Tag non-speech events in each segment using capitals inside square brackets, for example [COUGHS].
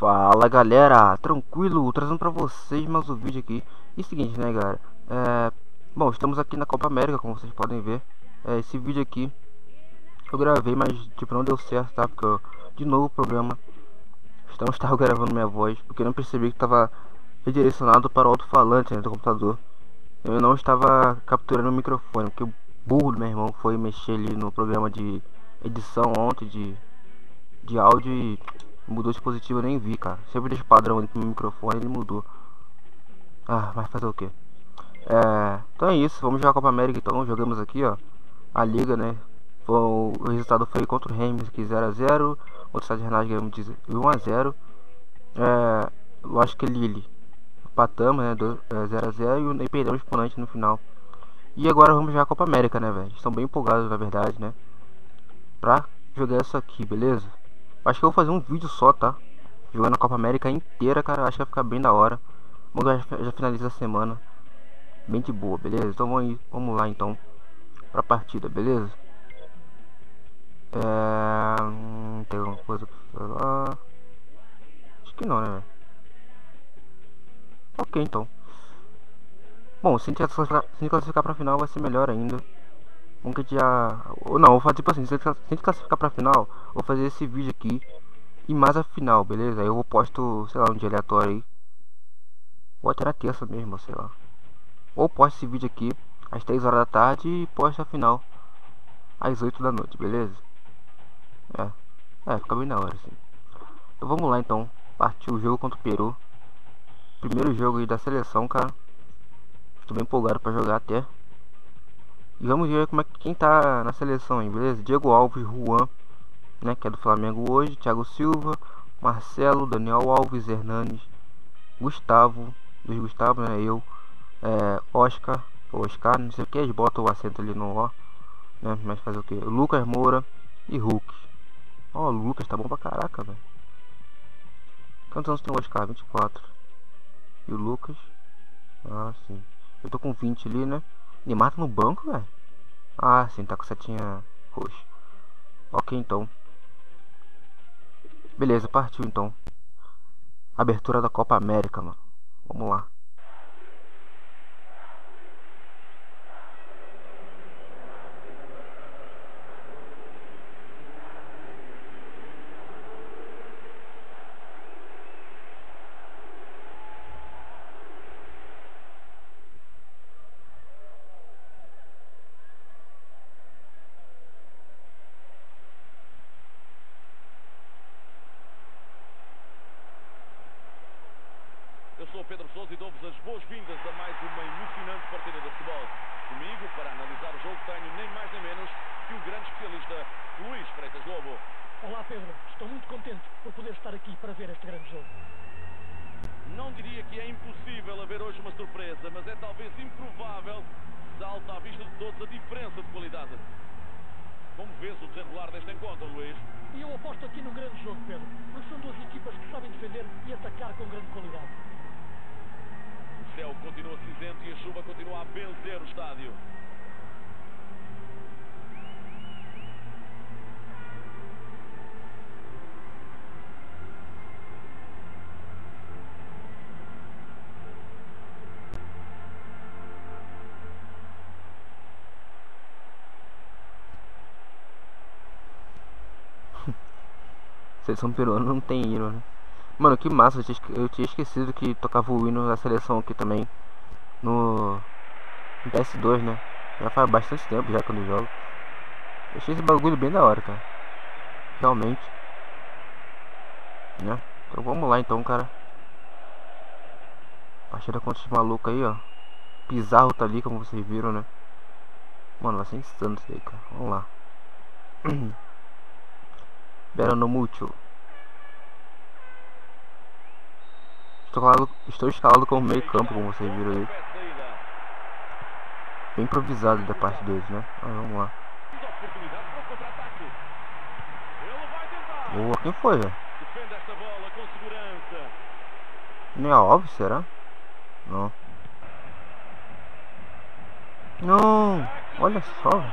Fala galera, tranquilo, trazendo pra vocês mais um vídeo aqui. E seguinte né galera, é... Bom, estamos aqui na Copa América, como vocês podem ver. É, Esse vídeo aqui Eu gravei, mas tipo não deu certo, tá? Porque eu... de novo o programa Estamos estava [LAUGHS] gravando minha voz Porque eu não percebi que estava redirecionado para o alto-falante né, do computador. Eu não estava capturando o microfone Porque o burro do meu irmão foi mexer ali no programa de edição ontem de, de áudio e Mudou o dispositivo, eu nem vi, cara. Sempre deixa o padrão ali pro microfone, ele mudou. Ah, mas fazer o que? É, então é isso, vamos jogar a Copa América então. Jogamos aqui, ó. A liga, né? O resultado foi contra o Reims que 0x0. Outro estado de Renate ganhamos de 1x0. É, lógico que Lille empatamos, né? 0x0 é, e perdemos pro Nantes no final. E agora vamos jogar a Copa América, né, velho? Estão bem empolgados, na verdade, né? Pra jogar isso aqui, beleza? Acho que eu vou fazer um vídeo só, tá? Jogando a Copa América inteira, cara. Acho que vai ficar bem da hora. Vamos já, já finaliza a semana. Bem de boa, beleza? Então vamos, vamos lá então. Pra partida, beleza? É... Tem alguma coisa pra falar? Acho que não, né? Ok, então. Bom, se a gente classificar, se classificar pra final vai ser melhor ainda. Vamos já... Ou não, vou fazer tipo assim, se a gente classificar pra final, vou fazer esse vídeo aqui e mais a final, beleza? Eu posto, sei lá, um dia aleatório aí. Ou até na terça mesmo, sei lá. Ou posto esse vídeo aqui às 3 horas da tarde e posto a final às 8 da noite, beleza? É, é, fica bem na hora assim. Então vamos lá então, partiu o jogo contra o Peru. Primeiro jogo aí da seleção, cara. Estou bem empolgado para jogar até. Vamos ver como é que quem tá na seleção aí, beleza? Diego Alves, Juan, né, que é do Flamengo hoje, Thiago Silva, Marcelo, Daniel Alves, Hernanes, Gustavo, dos Gustavo, né, eu, é, Oscar, Oscar, não sei o que, eles botam o acento ali no O, né, mas fazer o que? Lucas Moura e Hulk. Ó, oh, Lucas tá bom pra caraca, velho. Quantos anos tem o Oscar? 24. E o Lucas? Ah, sim. Eu tô com 20 ali, né? Neymar tá no banco, velho? Ah, sim, tá com setinha roxa. Ok, então. Beleza, partiu então. Abertura da Copa América, mano. Vamos lá. Pedro Sousa e dou-vos as boas-vindas a mais uma emocionante partida de futebol. Comigo, para analisar o jogo, tenho nem mais nem menos que o grande especialista Luís Freitas Lobo. Olá Pedro, estou muito contente por poder estar aqui para ver este grande jogo. Não diria que é impossível haver hoje uma surpresa, mas é talvez improvável, salta à vista de todos a diferença de qualidade. Como vês o desenrolar deste encontro, Luís? E eu aposto aqui num grande jogo, Pedro, porque são duas equipas que sabem defender e atacar com grande qualidade céu cinzento e a chuva continua a benzer o estádio. [LAUGHS] Seleção peruana não tem hino, né? Mano, que massa, eu tinha, eu tinha esquecido que tocava o hino da seleção aqui também No, no PS2, né? Já faz bastante tempo já quando eu jogo eu Achei esse bagulho bem da hora, cara Realmente Né? Então vamos lá então, cara Partida contra esse maluco aí, ó Pizarro tá ali, como vocês viram, né? Mano, vai ser insano isso aí, cara Vamos lá [CLEARS THROAT] Berano Mútil Estou escalado, estou escalado meio campo, como vocês viram aí. Bem improvisado da parte deles, né? Ah, vamos lá. Boa, quem foi, velho? Nem a Alves, será? Não. Não! Olha só, velho.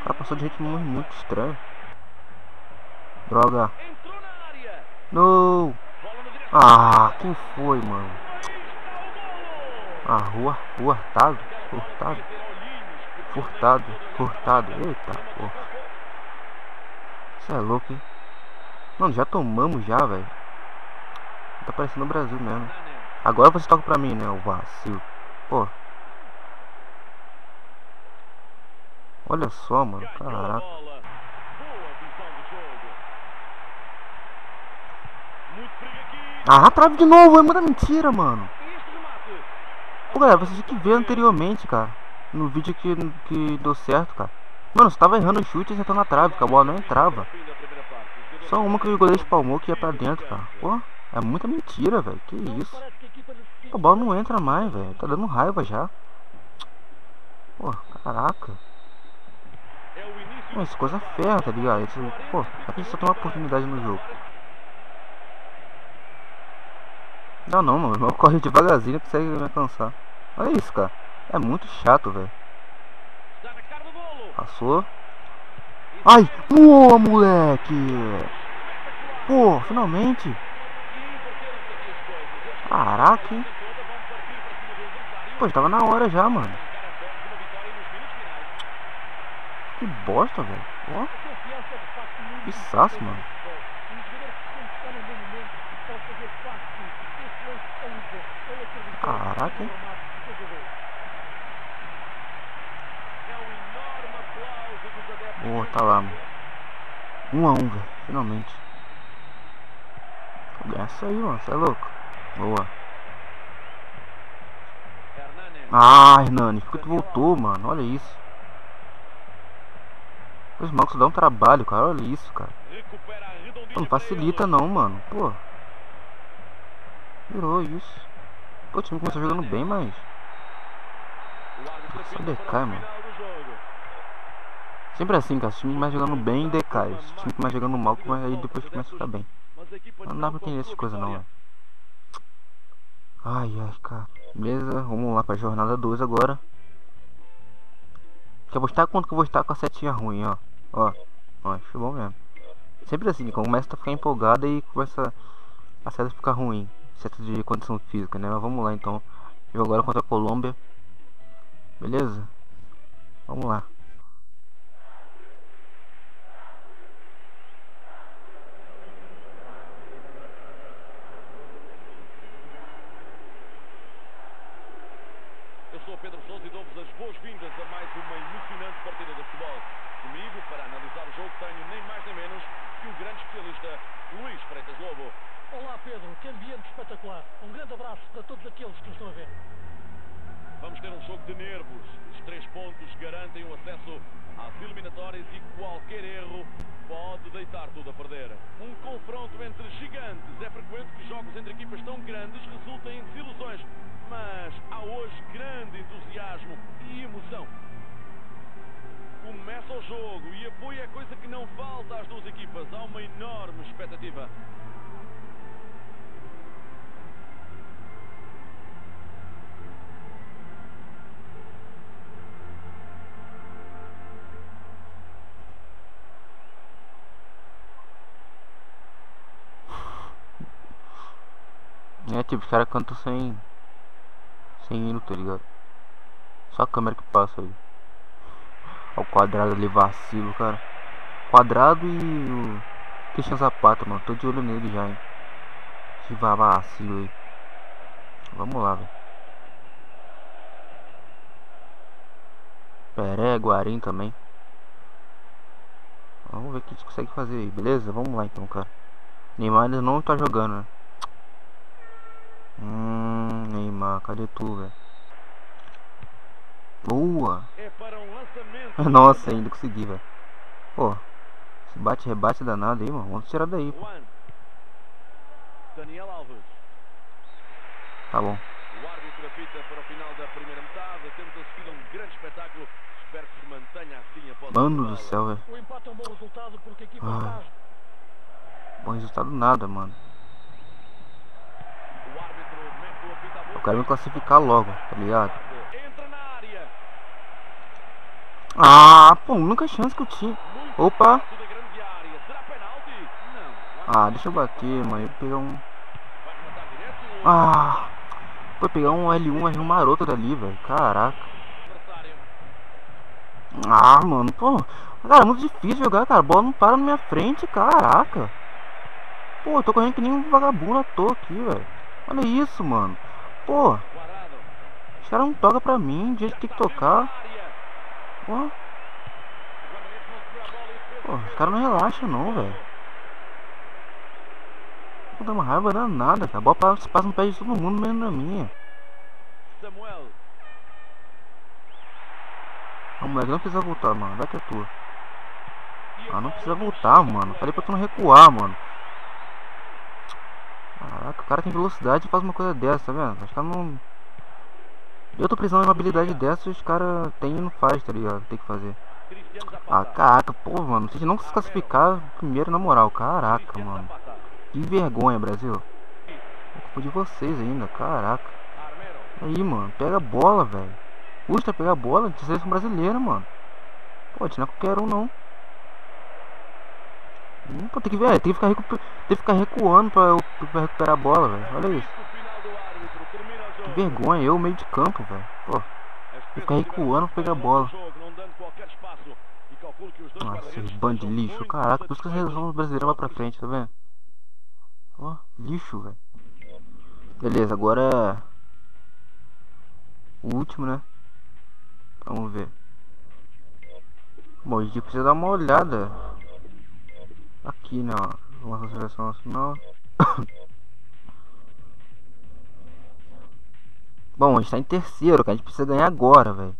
O cara passou de gente muito, muito estranho. Droga. Não! Ah, quem foi, mano? Ah, rua, rua, Hurtado, Hurtado, Furtado, Furtado, eita, porra. Você é louco, hein? Mano, já tomamos já, velho. Tá parecendo o Brasil mesmo. Agora você toca pra mim, né, o vacilo. Pô. Olha só, mano. Caraca. Ah, trave de novo. É muita mentira, mano. Pô, galera, vocês que ver anteriormente, cara. No vídeo que, que deu certo, cara. Mano, você tava errando o chute e acertando na trave, que a bola não entrava. Só uma que o goleiro espalmou que ia pra dentro, cara. Pô, é muita mentira, velho. Que isso. A bola não entra mais, velho. Tá dando raiva já. Pô, caraca. Pô, isso coisa ferra, tá ligado? Isso, pô, a gente só tem uma oportunidade no jogo. Não, não, mano. Meu corre devagarzinho consegue me alcançar. Olha isso, cara. É muito chato, velho. Passou. Ai, boa, moleque. Pô, finalmente. Caraca, hein? Pô, tava na hora já, mano. Que bosta, velho. Ó. Que saço, mano. Hein? Oh, tá lá. Um a um, velho. Finalmente. Essa aí, mano. Você é louco. Boa. Ah, Hernani. Por que tu voltou, mano? Olha isso. Os Marcos dá um trabalho, cara. Olha isso, cara. Não facilita não, mano. Pô. Virou isso. Pô, o time começou jogando bem, mas... Só decai, mano. Sempre assim, cara. O time mais jogando bem decai. O time mais jogando mal, aí depois começa a ficar bem. Não dá pra entender essas coisas não, velho. Ai, ai, cara. Beleza, vamos lá pra jornada 2 agora. Vou estar quanto que eu vou estar com a setinha ruim, ó. Ó, ó, acho bom mesmo. Sempre assim, começa a ficar empolgado e começa a seta ficar ruim certo de condição física, né? Mas vamos lá então. Jogo agora contra a Colômbia. Beleza? Vamos lá. Eu sou Pedro Sousa e dou-vos as boas-vindas a mais uma emocionante partida de futebol. Comigo, para analisar o jogo, tenho nem mais nem menos que o grande especialista Luís Freitas Lobo. Olá Pedro, que ambiente espetacular. Um grande aqueles que nos estão a ver. Vamos ter um jogo de nervos. Os três pontos garantem o acesso às eliminatórias e qualquer erro pode deitar tudo a perder. Um confronto entre gigantes. É frequente que jogos entre equipas tão grandes resultem em desilusões. Mas há hoje grande entusiasmo e emoção. Começa o jogo e apoio é coisa que não falta às duas equipas. Há uma enorme expectativa. É tipo, os caras cantam sem. Sem hino, tá ligado? Só a câmera que passa aí. Olha o quadrado ali, vacilo, cara. Quadrado e o. Christian Zapata, mano. Tô de olho nele já, hein. Esse vacilo aí. Vamos lá, velho. Peré, Guarim também. Vamos ver o que a gente consegue fazer aí, beleza? Vamos lá então, cara. Neymar ainda não tá jogando, né? Hum, Neymar, cadê tu, velho? Boa! É para um lançamento. [LAUGHS] Nossa, ainda consegui, velho. Pô, esse bate-rebate danado aí, mano. Vamos tirar daí, pô. Juan. Daniel Alves. Tá bom. O árbitro apita para o final da primeira metade. Temos a seguir um grande espetáculo. Espero que se mantenha assim após Mano do céu, velho. O empate é um bom resultado porque a equipa Ah. Bom resultado nada, mano. O árbitro mete o apito à boca. Eu quero me classificar logo, tá ligado? Ah, pô, única chance que eu tinha. Opa! Ah, deixa eu bater, mano. Eu pegar um. Ah, foi pegar um L1, R1 maroto dali, velho. Caraca. Ah, mano, pô. Cara, é muito difícil jogar, cara. A bola não para na minha frente, caraca. Pô, eu tô correndo que nem um vagabundo à toa aqui, velho. Olha isso, mano. Pô. Os caras não tocam pra mim, jeito que tem que tocar. Pô. Pô, os caras não relaxam não, velho. Pô, dá uma raiva danada, cara. A bola passa, passa no pé de todo mundo, menos na minha. Samuel. A moleque não precisa voltar, mano. Vai que é tua. Ah, não precisa voltar, mano. Falei pra tu não recuar, mano. Caraca, o cara tem velocidade e faz uma coisa dessa, tá vendo? Os caras não... Eu tô precisando de uma habilidade dessa e os caras tem e não faz, tá ligado? Tem que fazer. Ah, caraca, pô, mano. Vocês não se classificar primeiro na moral. Caraca, mano. Que vergonha, Brasil. É culpa de vocês ainda, caraca. Aí, mano. Pega a bola, velho. Custa pegar a bola de seleção brasileira, mano. Pode, não é qualquer um, não. Pô, tem que ver, tem que ficar, recu tem que ficar recuando pra, pra recuperar a bola, velho. Olha isso. Que vergonha, eu meio de campo, velho. Pô, tem que ficar recuando pra pegar a bola. Nossa, bando de lixo. Caraca, por isso que a seleção brasileira pra frente, tá vendo? Ó, lixo, velho. Beleza, agora... O último, né? Vamos ver. Bom, a gente precisa dar uma olhada aqui na nossa seleção nacional. [COUGHS] Bom, a gente tá em terceiro, cara. A gente precisa ganhar agora, velho.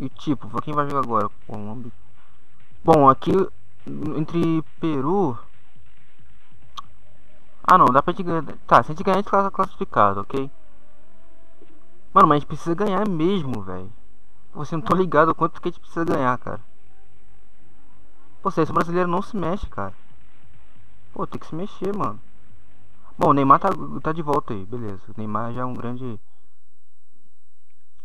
E tipo, quem vai jogar agora? Colômbia. Bom, aqui entre Peru. Ah não, dá pra gente ganhar. Tá, se a gente ganhar, a gente fica classificado, ok? Mano, mas a gente precisa ganhar mesmo, velho. Você não tô ligado quanto que a gente precisa ganhar, cara. Pô, esse brasileiro não se mexe, cara. Pô, tem que se mexer, mano. Bom, o Neymar tá, tá de volta aí, beleza. O Neymar já é um grande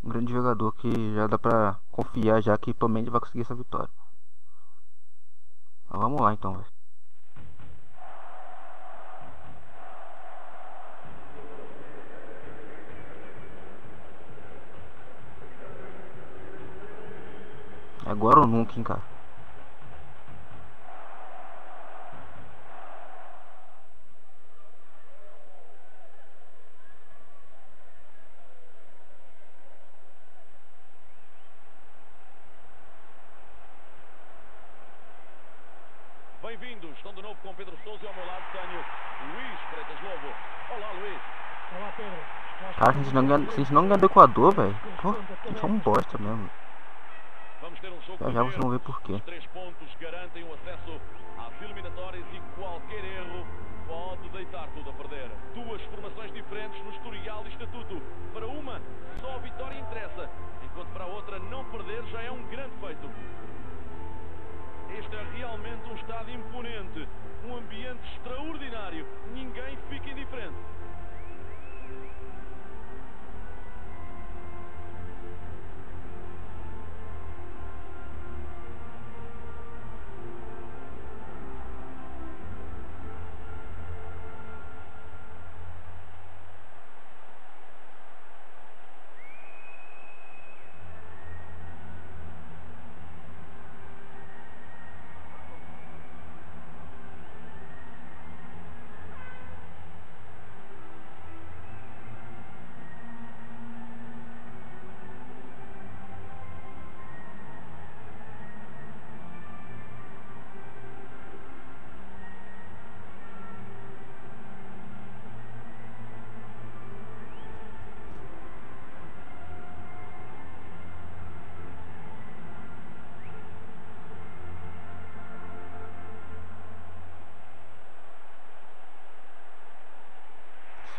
um grande jogador que já dá pra confiar já que pelo menos vai conseguir essa vitória. Mas vamos lá então. Agora ou nunca, hein, cara. Bem-vindos, estão de novo com Pedro Souza e ao meu lado tenho Luís Freitas Lobo. Olá, Luís. Olá, Pedro. Cara, se a gente não ganha, se a gente não ganha do Equador, velho. Pô, a gente é um bosta mesmo. Vamos ter um jogo Já já vocês vão ver por quê. Os três pontos garantem o acesso às eliminatórias e qualquer erro pode deitar tudo a perder. Duas formações diferentes no historial e estatuto. Para uma, só a vitória interessa, enquanto para a outra, não perder já é um grande feito. Este é realmente um estádio imponente, um ambiente extraordinário. Ninguém fica indiferente.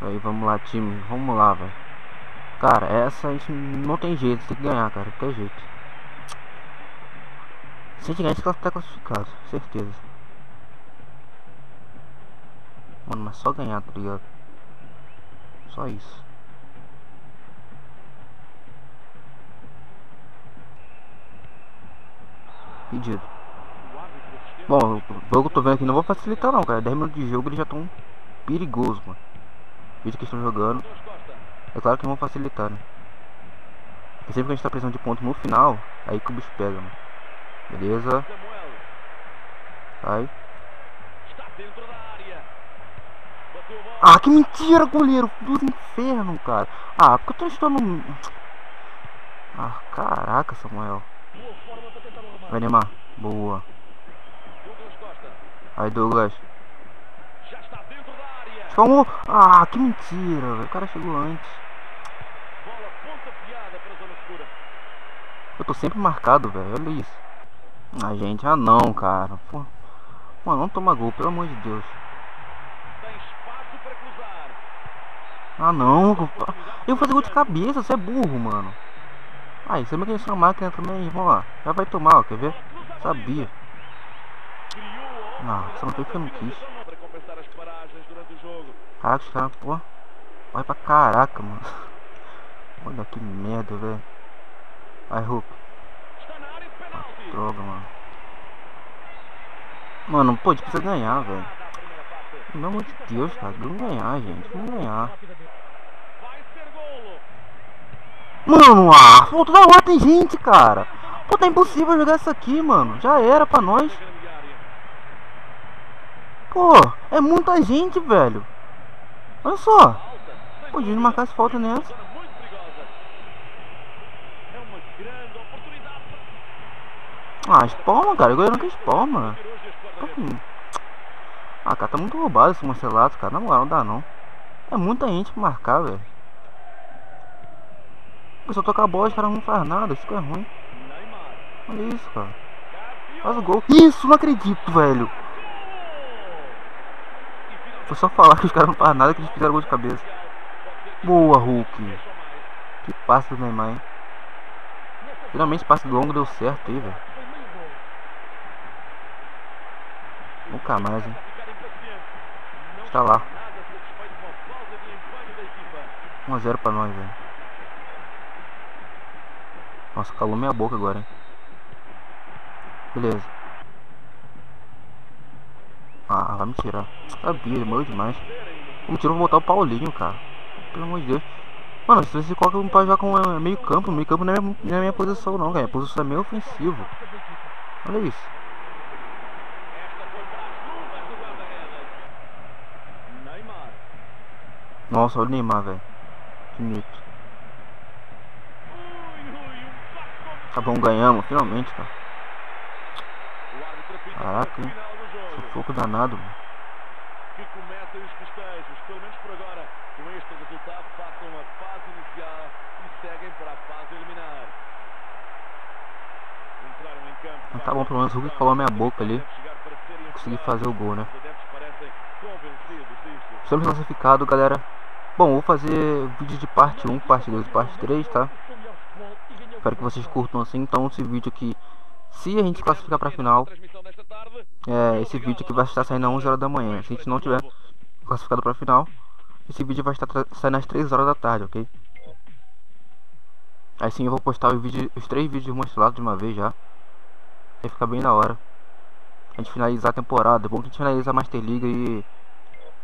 Aí, vamos lá, time. Vamos lá, velho. Cara, essa a gente não tem jeito, tem que ganhar, cara. Não tem jeito. Se a gente ganhar, a gente tá classificado, certeza. Mano, mas só ganhar, tá ligado? Só isso. Pedido. Bom, o jogo que eu tô vendo aqui não vou facilitar não, cara. 10 minutos de jogo eles já estão perigoso, mano. Vídeo que estão jogando. É claro que não vão facilitar, né? Porque sempre que a gente tá precisando de ponto no final, aí que o bicho pega, mano. Beleza. Sai. Ah, que mentira, goleiro! Do inferno, cara. Ah, porque eu tô estando... Ah, caraca, Samuel. Vai, Neymar. Boa. Aí, Douglas. Chamou. Ah, que mentira. O cara chegou antes. Eu tô sempre marcado, velho. Olha isso. Ah, gente. Ah, não, cara. Pô. Mano, não toma gol, pelo amor de Deus. Ah, não. Eu vou fazer gol de cabeça. Você é burro, mano. Ah, você me conheceu a máquina também, irmão. Ó. Já vai tomar, ó. Quer ver? Sabia. Não, você não foi que eu não quis. Caraca, os caras, pô. Vai pra caraca, mano. Olha que merda, velho. Vai, Hulk. Ah, droga, mano. Mano, pô, a gente precisa ganhar, velho. Pelo amor de Deus, cara. Vamos ganhar, gente. Vamos ganhar. Mano, ah, pô, toda hora tem gente, cara. Pô, tá impossível jogar isso aqui, mano. Já era pra nós. Pô, é muita gente, velho. Olha só. Podia marcar essa falta nessa. Ah, espalma, cara. Eu não quer espalma. Ah, cara, tá muito roubado esse Marcelato, cara. Na moral, não dá não. É muita gente pra marcar, velho. Eu tocar a bola, os caras não faz nada. Isso que é ruim. Olha isso, cara. Faz o gol. Isso, não acredito, velho. Foi só falar que os caras não fazem nada que eles fizeram gol de cabeça. Boa, Hulk. Que passe do Neymar, hein? Finalmente passe longo deu certo aí, velho. Nunca mais, hein? Está lá. 1x0 pra nós, velho. Nossa, calou minha boca agora, hein? Beleza. Ah, vai me tirar. Sabia, demorou demais. Me tirou, vou botar o Paulinho, cara. Pelo amor de Deus. Mano, se você coloca pra jogar com uh, meio campo, meio campo não é, não é minha posição não, cara. Minha posição é meio ofensivo. Olha isso. Nossa, olha o Neymar, velho. Que bonito. Tá bom, ganhamos, finalmente, cara. Caraca, hein? Sufoco danado, mano. Que comecem os festejos, pelo menos por agora, com este resultado, passam a fase inicial e seguem para a fase eliminar. Entraram em campo. Mas tá bom, pelo menos o Hulk falou minha boca ali. Consegui fazer o gol, né? Estamos classificados, galera. Bom, vou fazer vídeo de parte 1, parte 2 parte 3, tá? Espero que vocês curtam assim. Então, esse vídeo aqui, se a gente classificar pra final, é, esse vídeo aqui vai estar saindo às 11 horas da manhã. Se a gente não tiver classificado pra final, esse vídeo vai estar saindo às 3 horas da tarde, ok? Aí sim eu vou postar os, os três vídeos mostrados de uma vez já. Vai ficar bem da hora. A gente finalizar a temporada. É bom que a gente finaliza a Master League e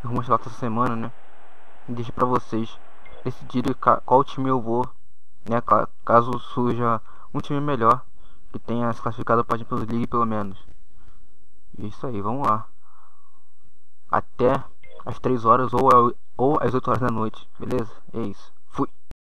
os mostrados essa semana, né? E deixa pra vocês decidirem qual time eu vou né, caso surja um time melhor que tenha se classificado para a Champions League pelo menos. Isso aí, vamos lá. Até às 3 horas ou, ou às 8 horas da noite, beleza? É isso. Fui.